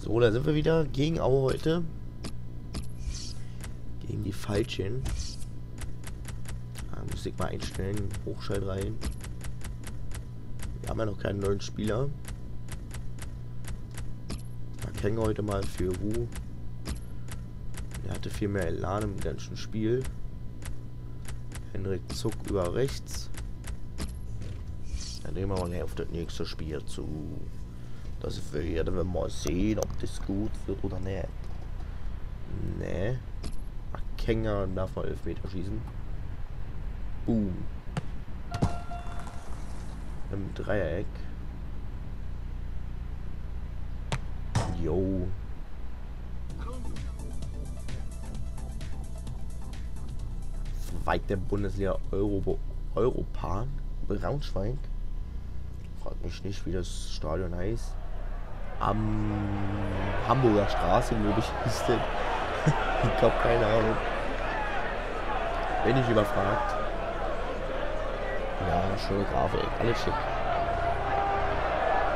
So, da sind wir wieder gegen Aue heute. Gegen die Falschen. Da muss ich mal einstellen. Hochschalt rein. Wir haben ja noch keinen neuen Spieler. Da kennen wir heute mal für Wu. Der hatte viel mehr Elan im ganzen Spiel. Henrik Zuck über rechts. Dann nehmen wir mal auf das nächste Spiel zu. Das werden wir mal sehen, ob das gut wird oder nicht. Ne. Kenga darf mal Meter schießen. Boom. Im Dreieck. Yo. Zweite Bundesliga Euro Europa. Braunschweig. Frag mich nicht, wie das Stadion heißt. Am Hamburger Straße, glaube ich, ist das. ich glaube, keine Ahnung. Bin ich überfragt. Ja, schöne Grafik, alles schick.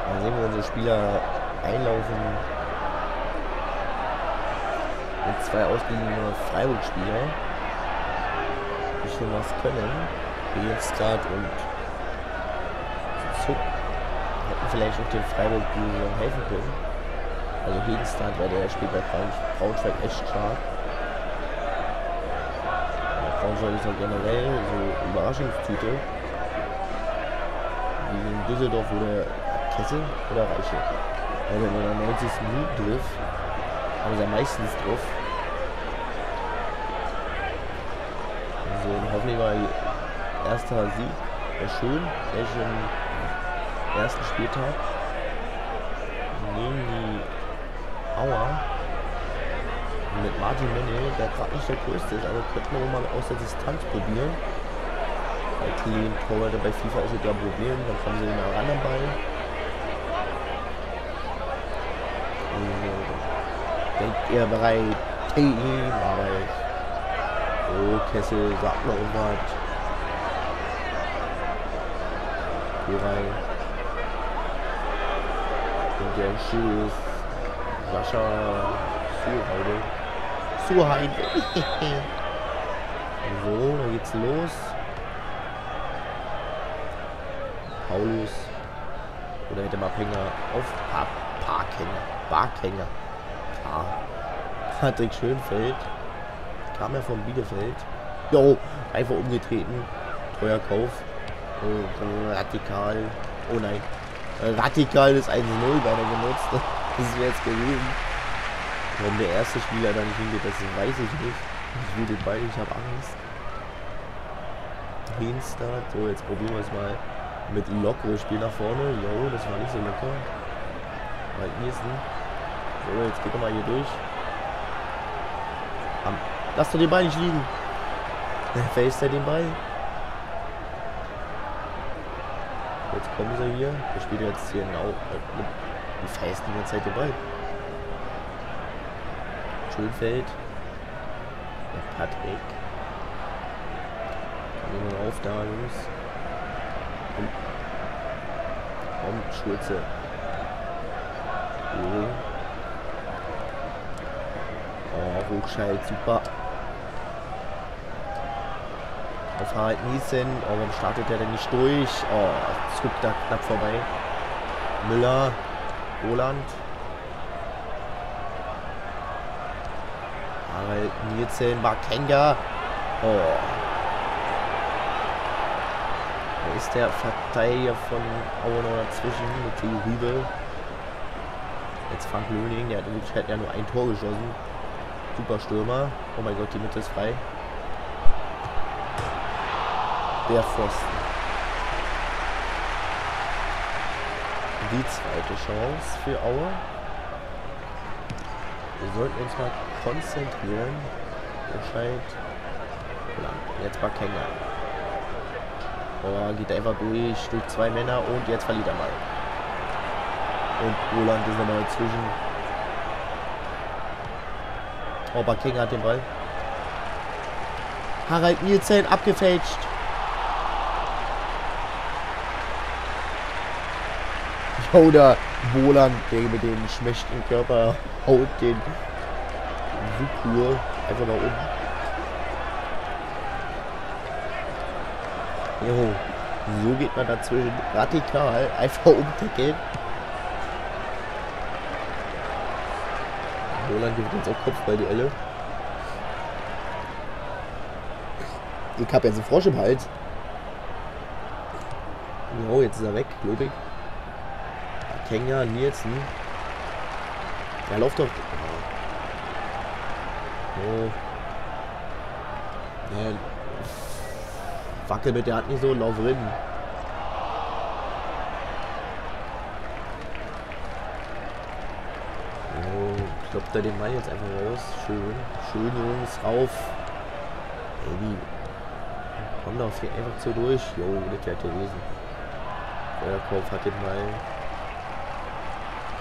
Dann sehen wir unsere Spieler einlaufen. Mit zwei ausgeliehene Freiburg-Spieler. Die schon was können. Wie jetzt gerade und hätten vielleicht auch den Freiburg helfen können. Also Gegenstart, weil der spielt bei Braunschweig echt stark. Braunschweig ist auch generell so Überraschungstüte. Wie in Düsseldorf oder Kessel oder Reiche. Also wenn er 90 Minuten drauf, haben sie meistens drauf. Also hoffentlich war erster Sieg. Wäre schön. Wäre schon ersten Spieltag. Nehmen die Auer mit Martin Menne, der gerade nicht der größte ist, aber könnten wir mal aus der Distanz probieren. Bei Clean Torwart bei FIFA ist es ja Problem, dann kommen sie nah ran am Ball. Denkt ihr bereit? TI, Arbeit. Oh, Kessel, sagt noch irgendwas. Hier rein. Und der Schuh ist Sascha Suheide. Suheide. so, da geht's los. Paulus. Oder hätte Marpinger auf pa Parkhänger. Barkhänger. Ja. Patrick Schönfeld. Kam er von Bielefeld. Jo, einfach umgetreten. Teuer Kauf. Oh, radikal. Oh nein. Radikal ist 1-0 bei der genutzt. Das wäre jetzt gewesen. Warum der erste Spieler da nicht hingeht, das weiß ich nicht. Ich will den Ball, ich habe Angst. Hinstart. So, jetzt probieren wir es mal mit lockere Spiel nach vorne. Jo, das war nicht so locker. Bei Easton. So, jetzt geht er mal hier durch. Am, lass doch den Ball nicht liegen. Face den Ball. Jetzt kommen sie hier. Der spielt jetzt hier genau. Die feisten die ganze Zeit den Ball. Schönfeld. Der Patrick. Wir auf da, Jungs. Und kommt Schulze. Oh. oh, Hochschalt, super. Auf Harald Niesen. Oh, warum startet der denn nicht durch? Oh, zuckt da knapp vorbei. Müller. Roland. Harald Nielsen. Markenga. Oh. Wer ist der Verteidiger von Auen noch dazwischen? Mit Theo Hübel. Jetzt Frank Löning. Der hat wirklich hat ja nur ein Tor geschossen. Super Stürmer. Oh mein Gott, die Mitte ist frei der Pfosten. Die zweite Chance für Aue. Wir sollten uns mal konzentrieren. Bescheid. Jetzt Bakenga. Oh, geht einfach durch, durch zwei Männer und jetzt verliert er mal. Und Roland ist nochmal dazwischen. Oh, Bakenga hat den Ball. Harald Nielsen abgefälscht. Oder Wohland, der mit dem schmächtigen Körper haut den Sukur einfach mal um. Jo, so geht man dazwischen radikal einfach umtackeln. Roland gewinnt jetzt auch Kopfballduelle. Ich hab jetzt einen Frosch im Hals. Oh, jetzt ist er weg, glaube ich. Kenga, Nielsen. Der läuft doch. Oh. Nee. Wackel mit der Hand nicht so, lauf rein. Oh, kloppt er den Mann jetzt einfach raus. Schön. Schön, Jungs, rauf. Wie. Komm doch hier einfach so durch. Jo, das wäre gewesen. Der Kauf hat den Ball.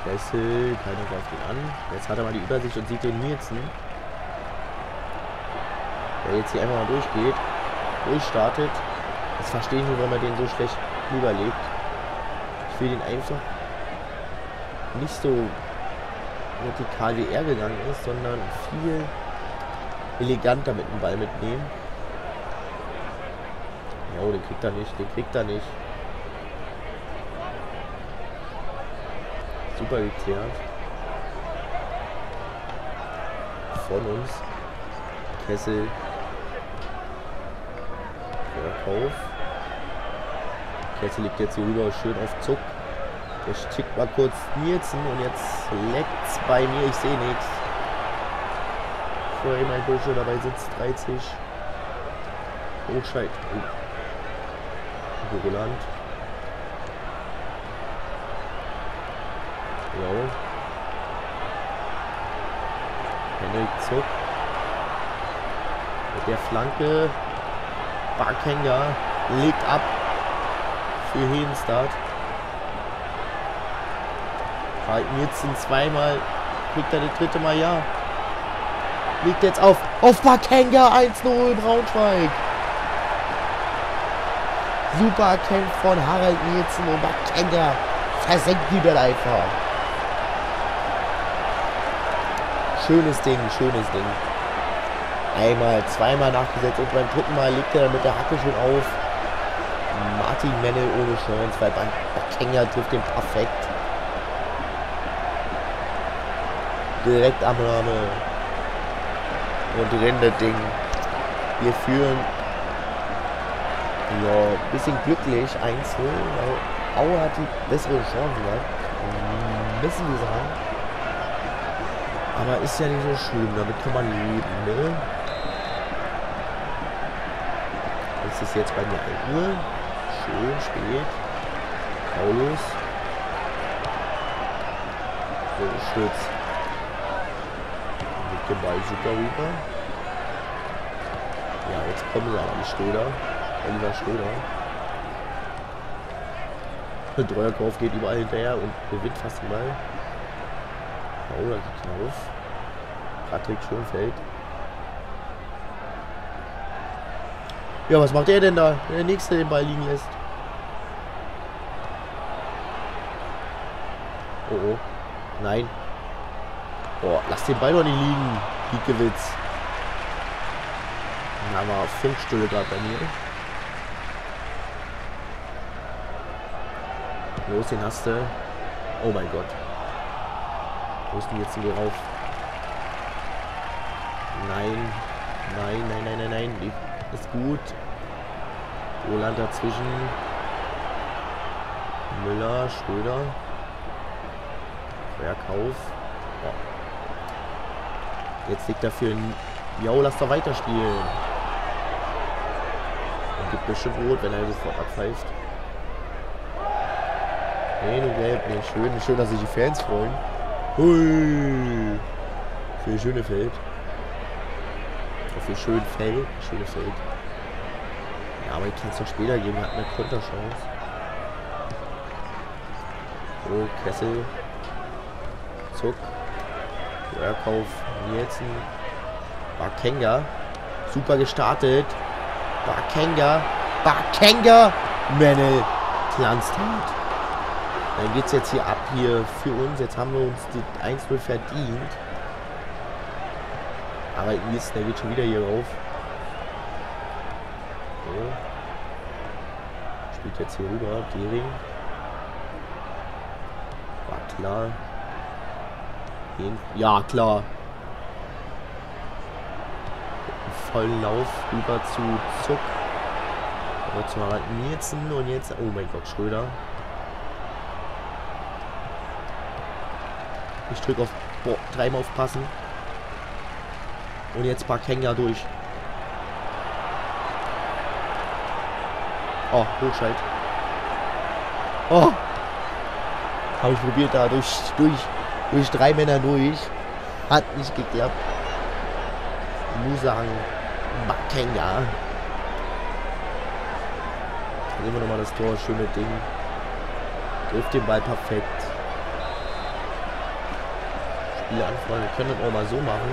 Kessel, keiner greift ihn an. Jetzt hat er mal die Übersicht und sieht den Nielsen. Der jetzt hier einfach mal durchgeht, durchstartet. Jetzt verstehe ich nicht, warum er den so schlecht überlegt. Ich will den einfach nicht so vertikal wie er gegangen ist, sondern viel eleganter mit dem Ball mitnehmen. Ja, den kriegt er nicht, den kriegt er nicht. Super geklärt. Von uns. Kessel. Verkauf. Kessel liegt jetzt hier rüber schön auf Zuck. Der schickt mal kurz Nielsen und jetzt leckt's bei mir. Ich sehe nichts. Vorher mein Bursche dabei sitzt 30. Hochscheid. Oh. Roland. Jo. Zuck. Mit der Flanke. Barkenger legt ab für Hedenstart. Nielsen zweimal. Kriegt er das dritte Mal ja. Liegt jetzt auf. Auf Barkenger 1-0 Braunschweig. Super Kämpf von Harald Nielsen und Barkenger versenkt die Bälle einfach. Schönes Ding, schönes Ding. Einmal, zweimal nachgesetzt und beim dritten Mal legt er mit der Hacke schon auf. Martin Mennel ohne Chance, weil Bakenga trifft den perfekt. Direkt am Name. Und drin das Ding. Wir führen ja, bisschen glücklich 1-0, weil Aue hat die bessere Chance gehabt. Müssen wir sagen. Aber ist ja nicht so schlimm, damit kann man leben, ne? Es ist jetzt bei mir 1 Uhr. Schön spät. Paulus. So, Schütz. Mit dem Ball super rüber. Ja, jetzt kommen sie aber die Schröder. Oliver Schröder. Dreuerkauf geht überall hinterher und gewinnt fast den Ball. Paula Knauf. Patrick Schönfeld. Ja, was macht er denn da? Der nächste den Ball liegen lässt. Oh, oh. Nein. Boah, lass den Ball doch nicht liegen. Giekewitz. Da haben wir Funkstille gerade bei mir. Los, den hast du. Oh mein Gott. Wo ist denn jetzt hier rauf? Nein. Nein, nein, nein, nein, nein. Ist gut. Roland dazwischen. Müller, Schröder. Verkauf. Ja. Jetzt liegt dafür ein... Jo, lass doch weiterspielen. Und gibt bestimmt rot, wenn er sofort abpfeift. Nee, nur gelb. Nee, schön, schön, dass sich die Fans freuen. Hui. Für schöne Feld. Für schön Feld. Schöne Feld. Ja, aber ich kann es doch später geben. Hat eine Konterchance. So, Kessel. Zuck. Verkauf. Nielsen. Bakenga. Super gestartet. Bakenga. Bakenga. Männel. Glanztat. Dann geht es jetzt hier ab hier für uns. Jetzt haben wir uns die 1-0 verdient. Aber jetzt, der geht schon wieder hier rauf. So. Spielt jetzt hier rüber. Dering. War klar. Ja, klar. Vollen Lauf rüber zu Zuck. Oder zu Harald Nielsen und jetzt. Oh mein Gott, Schröder. Ich drücke auf dreimal aufpassen. Und jetzt Bakenga durch. Oh, Hochschalt. Oh! Habe ich probiert da durch, durch, durch drei Männer durch. Hat nicht geklappt. Musang Bakenga. Dann wir nochmal das Tor. Schöne Ding. Trifft den Ball perfekt. Spieleanfrage. Wir können das auch mal so machen.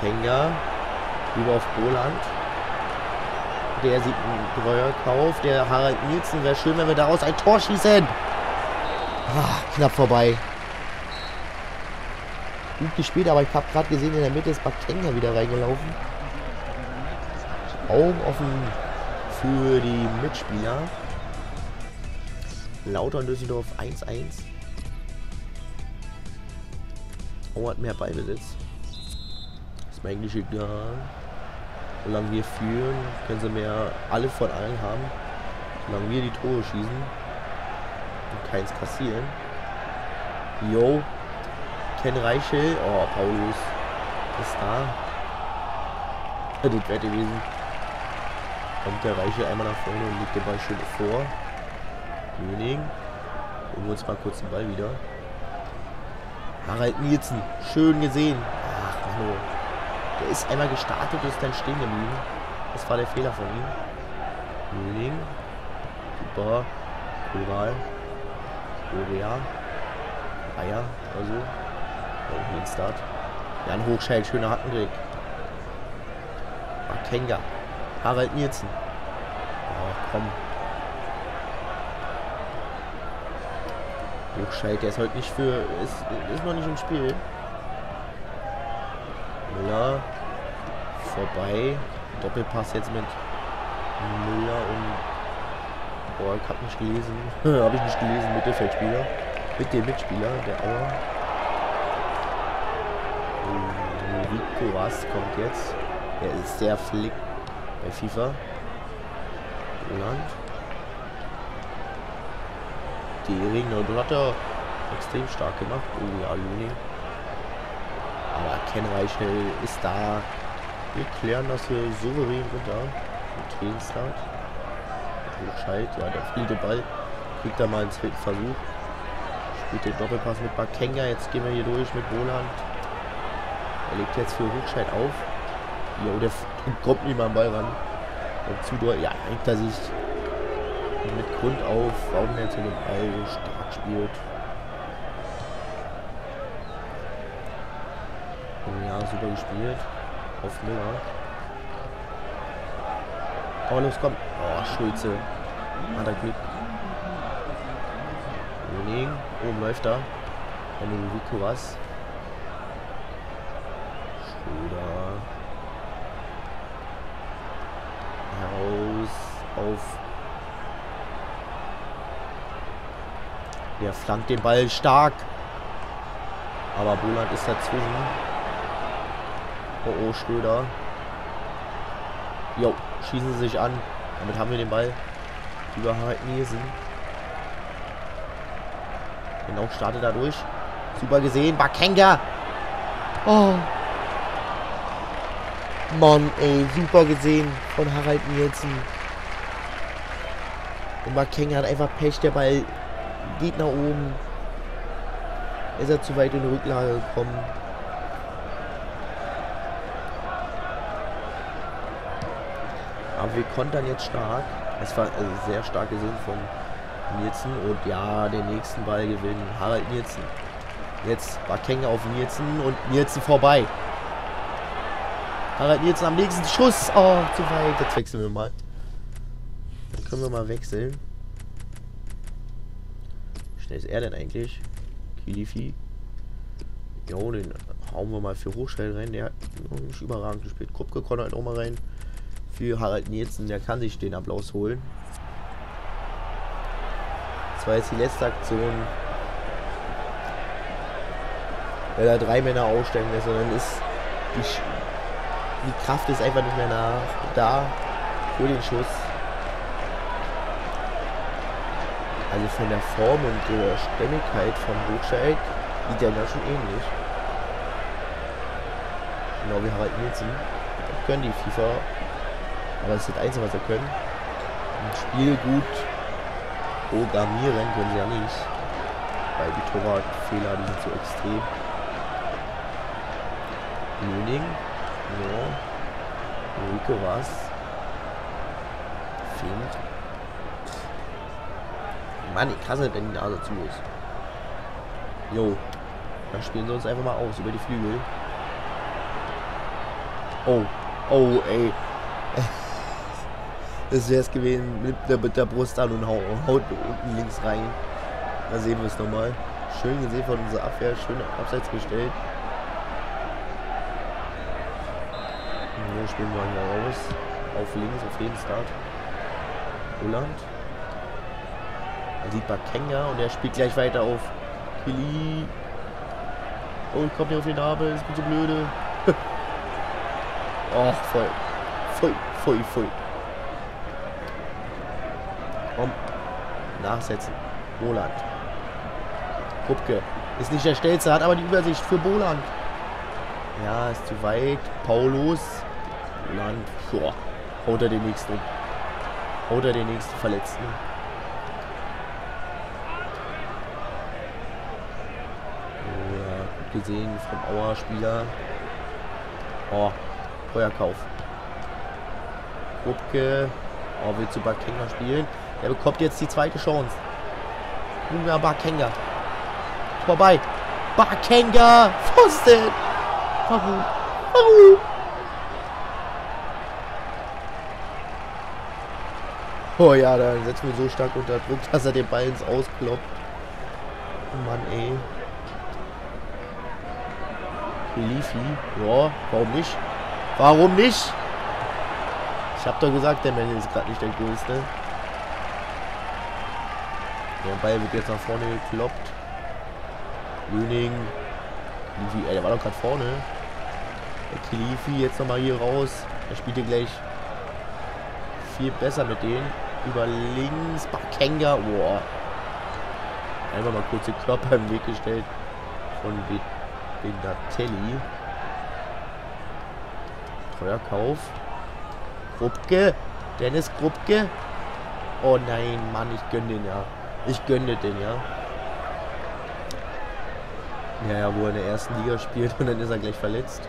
Kenga. Über auf Boland. Der sieht ein treuer Kauf. Der Harald Nielsen. Wäre schön, wenn wir daraus ein Tor schießen. Ach, knapp vorbei. Gut gespielt, aber ich habe gerade gesehen, in der Mitte ist Bakenga wieder reingelaufen. Augen offen für die Mitspieler. Lautern Düsseldorf 1-1. Oh, hat mehr Ballbesitz mir eigentlich egal. Solange wir führen, können sie mehr alle von allen haben. Solange wir die Tore schießen und keins kassieren. Yo. Ken Reichel. Oh, Paulus ist da. Das wäre gewesen. Kommt der Reichel einmal nach vorne und legt den Ball schön vor. König. Holen wir uns mal kurz den Ball wieder. Harald Nielsen. Schön gesehen. Ach, Mano. Der ist einmal gestartet und ist dann stehen geblieben. Das war der Fehler von ihm. Mühling. Super. Plural. Orea. Eier. Also. Irgendwie ein Start. Jan Hochscheld. Schöner Hackenweg. Makenga. Harald Nielsen. Oh, komm. Hochscheld, der ist heute nicht für. Ist, ist noch nicht im Spiel. Müller vorbei. Doppelpass jetzt mit Müller und boah, ich hab nicht gelesen. habe ich nicht gelesen. Mittelfeldspieler. Mit dem Mitspieler, der Auer. Rico was kommt jetzt. Er ist sehr flick bei FIFA. Roland. Die und hat er extrem stark gemacht. Oh ja, Luning. Aber Ken Reichel ist da. Wir klären das hier souverän runter. Mit Trainingsstart. Hochscheid, ja, der fliegende Ball. Kriegt da mal einen zweiten Versuch. Spielt den Doppelpass mit Bakenga. Jetzt gehen wir hier durch mit Wohland. Er legt jetzt für Hochscheid auf. Ja, der kommt mal am Ball ran. Und zu ja, hängt er sich Grund auf, warum er jetzt den Ball stark spielt. Ja, super gespielt. Auf Miller. Oh, los, komm. Oh, Schulze. Hat er Glück. Löning. Oben läuft er. Henning Rico was. Schröder. Heraus. Auf. Der flankt den Ball stark. Aber Boland ist dazwischen. Oh oh, Schröder. Jo, schießen sie sich an. Damit haben wir den Ball über Harald Nielsen. Genau, startet da durch. Super gesehen. Bakenga. Oh. Mann, ey. Super gesehen von Harald Nielsen. Und Bakenga hat einfach Pech. Der Ball geht nach oben. Ist er zu weit in die Rücklage gekommen. Aber wir kontern jetzt stark. Es war also sehr stark gesehen von Nielsen. Und ja, den nächsten Ball gewinnen Harald Nielsen. Jetzt war Kenga auf Nielsen und Nielsen vorbei. Harald Nielsen am nächsten Schuss. Oh, zu weit. Jetzt wechseln wir mal. können wir mal wechseln. Schnell ist er denn eigentlich? Kilifi. Jo, den hauen wir mal für Hochstellen rein. Der hat nicht überragend gespielt. Krupke konnte halt auch mal rein. Für Harald Nielsen, der kann sich den Applaus holen. Das war jetzt die letzte Aktion. Wenn er drei Männer aussteigen lässt, dann ist die, die Kraft ist einfach nicht mehr nach, da für den Schuss. Also von der Form und der Stämmigkeit vom Hochscheid sieht der da schon ähnlich. Genau wie Harald Nielsen. Das können die FIFA. Aber das ist das Einzige, was sie können. Ein Spiel gut programmieren können sie ja nicht. Weil die Torwartfehler, die sind so extrem. Löning. Ja. Rico was. Mann, ich krasse, wenn die Nase zu ist. Jo. Dann spielen sie uns einfach mal aus über die Flügel. Oh. Oh, ey. Das wäre es gewesen mit der, mit der Brust an und haut, haut unten links rein. Da sehen wir es nochmal. Schön gesehen von unserer Abwehr, schön abseits gestellt. Hier spielen wir hier raus. Auf links, auf jeden Start. Holland. Da sieht Bakenga und er spielt gleich weiter auf Kili. Oh, ich komme hier auf den Nabel, ist mir so blöde. oh, voll. Voll, voll, voll. Komm. Nachsetzen. Boland. Kupke. Ist nicht der schnellste, hat aber die Übersicht für Boland. Ja, ist zu weit. Paulus. Boland. Boah. Haut er den nächsten Haut er den nächsten Verletzten. Oh, ja, gut gesehen vom Auer-Spieler. Oh, Feuerkauf. Kupke. Oh, will zu Bakenga spielen. Er bekommt jetzt die zweite Chance. Ungar Bakenga. Vorbei. Bakenga. Pfosten. Warum? Warum? Oh ja, dann setzen wir so stark unter Druck, dass er den Ball ins Auskloppt. Mann, ey. Leafy. Ja, warum nicht? Warum nicht? Ich hab doch gesagt, der Mendel ist gerade nicht der Größte. Der Ball wird jetzt nach vorne gekloppt. Lüning. Leafy, ey, der war doch gerade vorne. Der Kilifi jetzt nochmal hier raus. Er spielt hier gleich viel besser mit denen. Über links. Bakenga. Boah. Einfach mal kurz den im Weg gestellt. Von Benatelli. Teuer Kauf. Gruppke. Dennis Gruppke. Oh nein, Mann, ich gönne den ja. Ich gönne den ja. Ja, ja, wo er in der ersten Liga spielt und dann ist er gleich verletzt.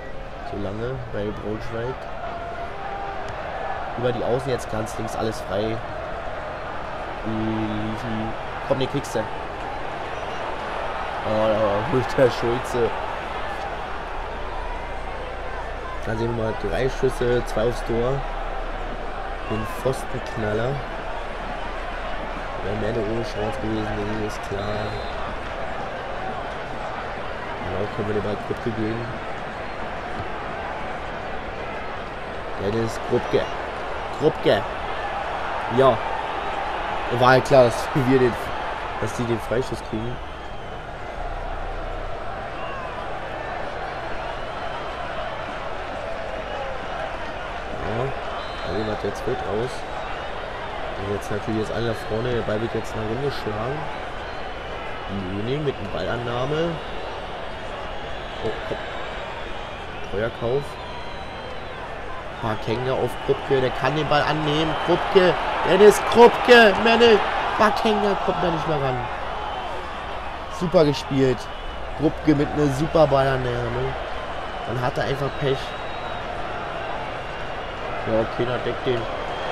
So lange bei Braunschweig. Über die Außen jetzt ganz links alles frei. Komm, den kriegst du. Oh, da holt der Schulze. Dann sehen wir mal drei Schüsse, zwei aufs Tor. Den Pfostenknaller. Wäre mehr eine ohne Chance gewesen, das ist klar. Genau, können wir den Ball Krupke gehen. Dennis Krupke. Krupke. Ja. War ja klar, dass wir den, dass die den Freischuss kriegen. Ja. Also hat jetzt wird aus. Und jetzt natürlich jetzt alle nach vorne. Der Ball wird jetzt eine Runde schlagen. Lüning mit dem Ballannahme. Oh, oh. Treuer Bakenga auf Krupke, der kann den Ball annehmen. Krupke, Dennis Krupke, Menne. Bakenga kommt da nicht mehr ran. Super gespielt. Krupke mit einer super Ballannahme. Dann hat er einfach Pech. Ja, keiner deckt den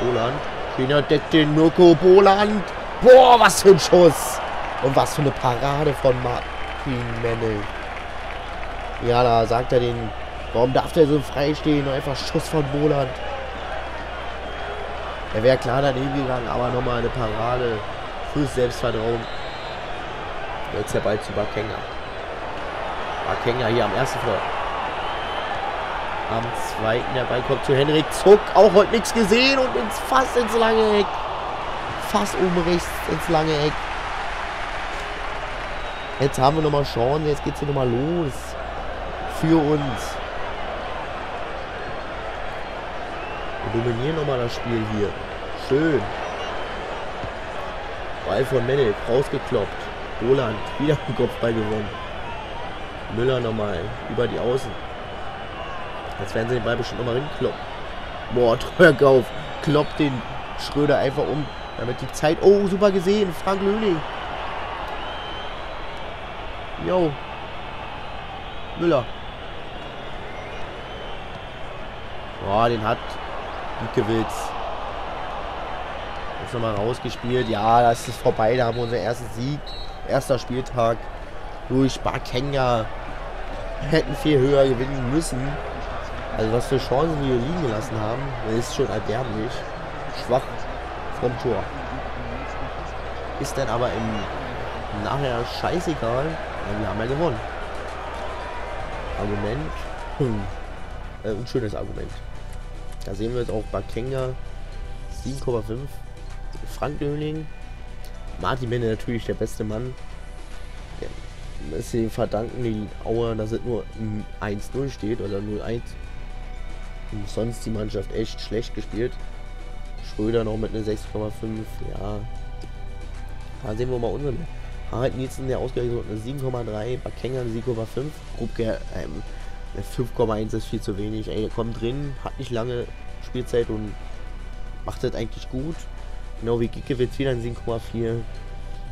Boland. Keiner deckt den Mirko Boland. Boah, was für ein Schuss. Und was für eine Parade von Martin Mennel. Ja, da sagt er den Warum darf der so frei stehen? Einfach Schuss von Boland. Er wäre klar daneben gegangen, aber nochmal eine Parade fürs Selbstvertrauen. Jetzt der Ball zu Bakenga. Bakenga hier am ersten Floor. Am zweiten, der Ball kommt zu Henrik Zuck. Auch heute nichts gesehen und ins, fast ins lange Eck. Fast oben rechts ins lange Eck. Jetzt haben wir nochmal Chance. Jetzt geht es hier nochmal los. Für uns. Wir dominieren nochmal das Spiel hier. Schön. Ball von Mennel. Rausgekloppt. Roland. Wieder einen Kopfball gewonnen. Müller nochmal. Über die Außen. Jetzt werden sie den Ball bestimmt nochmal rinkloppen. Boah, treuer Kauf. Kloppt den Schröder einfach um. Damit die Zeit... Oh, super gesehen. Frank Löhling. Jo. Müller. Boah, den hat Giekewitz. Jetzt nochmal rausgespielt. Ja, das ist vorbei. Da haben wir unseren ersten Sieg. Erster Spieltag. Durch Barkenga. Hätten viel höher gewinnen müssen. Also was für Chancen die wir liegen gelassen haben, ist schon erbärmlich. Schwach vom Tor. Ist dann aber im nachher scheißegal. Ja, wir haben ja gewonnen. Argument. Hm. Äh, ein schönes Argument. Da sehen wir jetzt auch Bakenga 7,5. Frank Döning. Martin Benne natürlich der beste Mann. Ist dem verdanken die Auer, dass es nur 1-0 steht oder 0-1 sonst die Mannschaft echt schlecht gespielt. Schröder noch mit einer 6,5. Ja. Da sehen wir mal unsere. Harald Nielsen, der ausgerechnet eine 7,3. Bakenga eine 7,5. Grubke ähm, 5,1 ist viel zu wenig. Ey, kommt drin, hat nicht lange Spielzeit und macht das eigentlich gut. Genau wie Giekewitz wieder ein 7,4.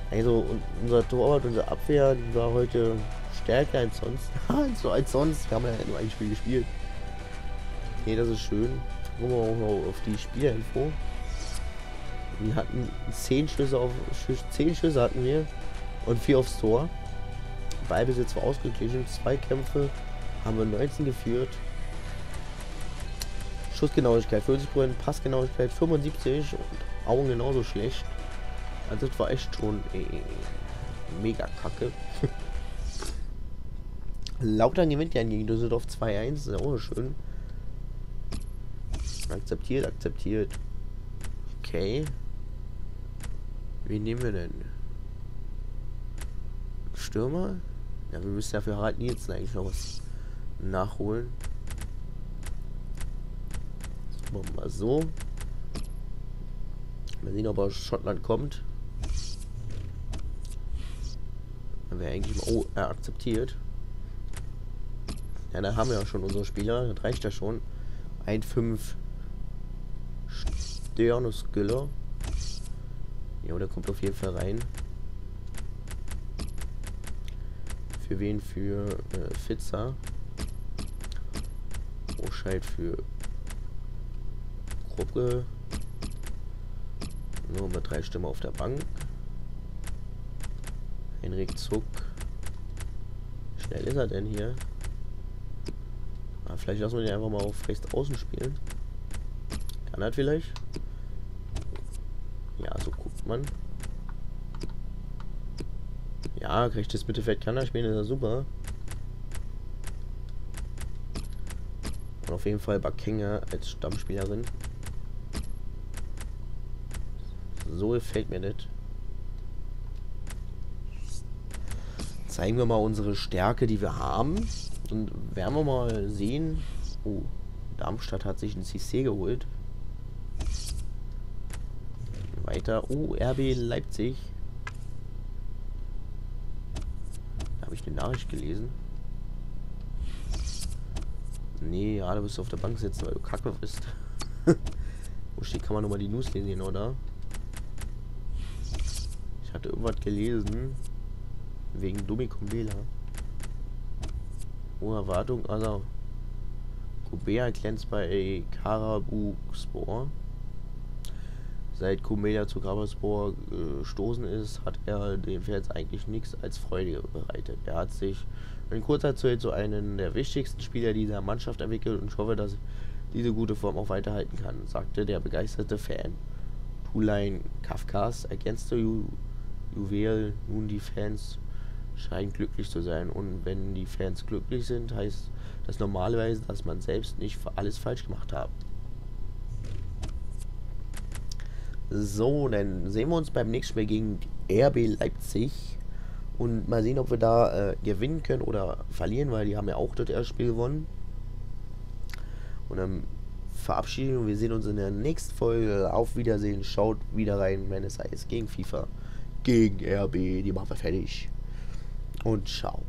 Also unser Torwart, unsere Abwehr, die war heute stärker als sonst. so als sonst. Wir haben ja nur ein Spiel gespielt. Ne, das ist schön. Gucken wir auch noch auf die Spielerinfo. Wir hatten 10 Schüsse auf 10 Schüsse hatten wir und 4 aufs Tor. Ballbesitz war ausgeglichen, zwei Kämpfe haben wir 19 geführt. Schussgenauigkeit 40%, Passgenauigkeit 75 und Augen genauso schlecht. Also das war echt schon äh, mega kacke. Lautern gewinnt ja gegen Düsseldorf 2-1, ist ja auch schön. Akzeptiert, akzeptiert. Okay. Wie nehmen wir denn? Stürmer? Ja, wir müssen ja für Harald Nielsen eigentlich noch was nachholen. Machen wir mal so. Mal sehen, ob er aus Schottland kommt. Dann wäre eigentlich mal... Oh, er akzeptiert. Ja, da haben wir ja schon unsere Spieler. Das reicht ja schon. 1,5 Dejanus Güller. Ja, der kommt auf jeden Fall rein. Für wen? Für äh, Fitzer. Oscheid für Gruppe. Nur mit drei Stimmen auf der Bank. Henrik Zuck. Schnell ist er denn hier? Ah, vielleicht lassen wir den einfach mal auf rechts außen spielen. Er vielleicht? Ja, so guckt man. Ja, rechtes Mittelfeld kann er spielen, ist ja super. Und auf jeden Fall Bakenga als Stammspielerin. So gefällt mir das. Zeigen wir mal unsere Stärke, die wir haben. Und werden wir mal sehen. Oh, Darmstadt hat sich ein CC geholt. Weiter. Oh, RB Leipzig. Da habe ich eine Nachricht gelesen. Nee, ja, da bist du auf der Bank sitzen, weil du kacke bist. Wo steht, kann man nochmal die News lesen, oder? Ich hatte irgendwas gelesen. Wegen Domi Kumbela. Oh, Erwartung, also. Kubea glänzt bei Karabu Sport seit Kumelia zu Kaberspor gestoßen ist, hat er den Fans eigentlich nichts als Freude bereitet. Er hat sich in kurzer Zeit zu einem der wichtigsten Spieler dieser Mannschaft entwickelt und ich hoffe, dass diese gute Form auch weiterhalten kann, sagte der begeisterte Fan. Hulein Kafkas ergänzte Ju Juwel nun die Fans scheinen glücklich zu sein. Und wenn die Fans glücklich sind, heißt das normalerweise, dass man selbst nicht alles falsch gemacht hat. So, dann sehen wir uns beim nächsten Spiel gegen RB Leipzig. Und mal sehen, ob wir da äh, gewinnen können oder verlieren, weil die haben ja auch das erste Spiel gewonnen. Und dann verabschieden und wir sehen uns in der nächsten Folge. Auf Wiedersehen, schaut wieder rein, wenn es heißt gegen FIFA, gegen RB, die machen wir fertig. Und ciao.